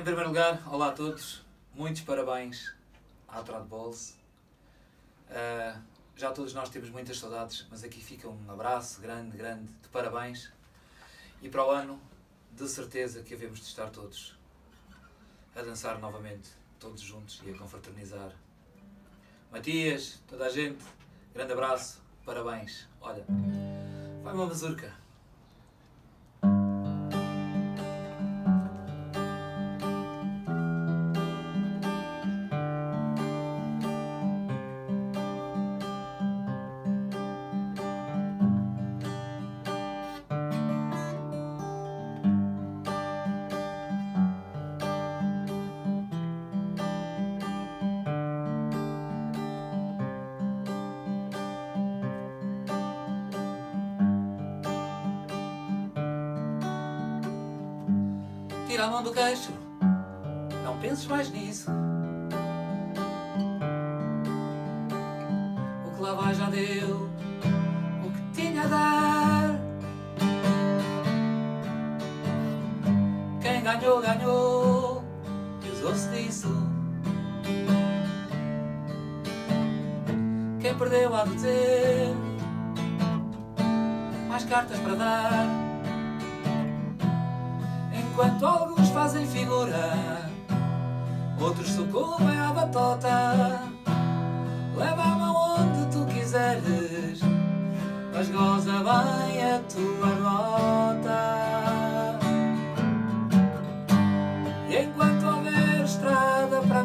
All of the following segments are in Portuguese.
Em primeiro lugar, olá a todos, muitos parabéns à Trad Balls. Uh, já todos nós temos muitas saudades, mas aqui fica um abraço grande, grande de parabéns. E para o ano, de certeza que havemos de estar todos a dançar novamente, todos juntos e a confraternizar. Matias, toda a gente, grande abraço, parabéns. Olha, vai uma mazurca. Tira a mão do queixo, não penses mais nisso. O que lá vai já deu o que tinha a dar. Quem ganhou, ganhou, e usou-se disso. Quem perdeu há de ter mais cartas para dar. Enquanto fazem figura, outros sucumbem à batota. Leva a mão onde tu quiseres, mas goza bem a tua nota. E enquanto houver estrada para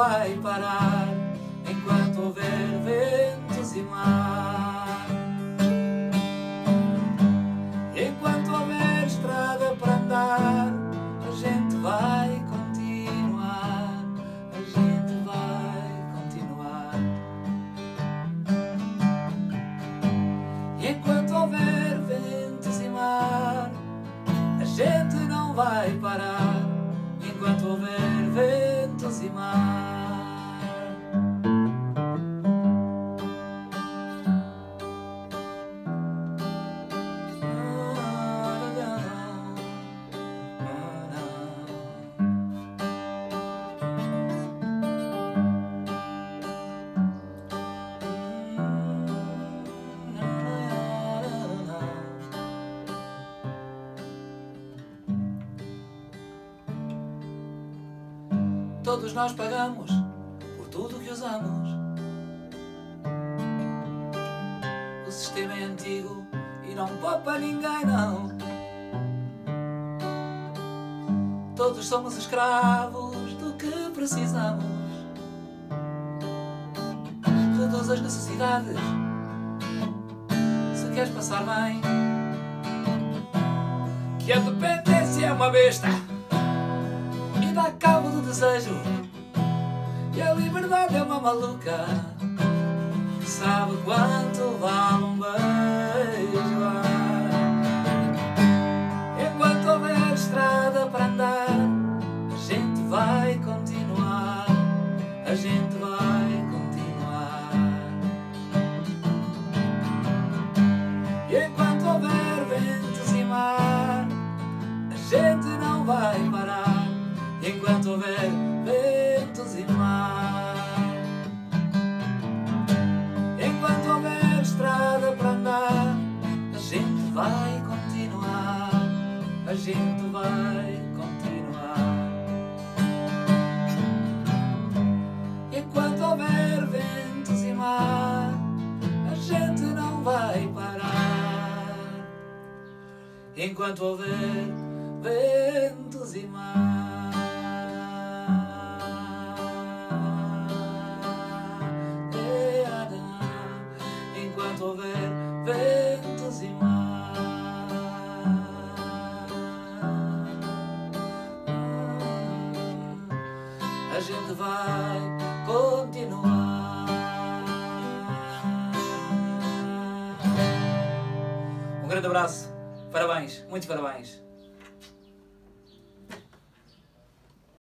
vai parar enquanto houver ventos e mar. E enquanto houver estrada para andar, a gente vai continuar. A gente vai continuar. E enquanto houver ventos e mar, a gente não vai parar enquanto houver ventos e mar. Todos nós pagamos por tudo que usamos. O sistema é antigo e não poupa ninguém, não. Todos somos escravos do que precisamos. Reduz as necessidades se queres passar bem. Que a dependência é uma besta dá cabo do desejo. E a liberdade é uma maluca sabe quanto vale um beijo. Enquanto houver estrada para andar, a gente vai continuar. A gente vai continuar. E enquanto houver ventos e mar, a gente não vai parar. Enquanto houver ventos e mar. Enquanto houver estrada para andar, a gente vai continuar. A gente vai continuar. Enquanto houver ventos e mar, a gente não vai parar. Enquanto houver ventos e mar. A gente vai continuar. Um grande abraço, parabéns, muitos parabéns.